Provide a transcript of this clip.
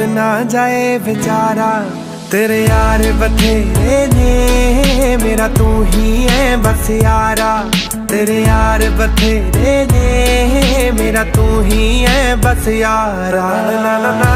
टूट ना जाए बेचारा। तेरे यार बथेरे ने, मेरा तू ही है बस यारा। तेरे यार बथेरे ने, मेरा तू ही है बस यारा। ना ना ना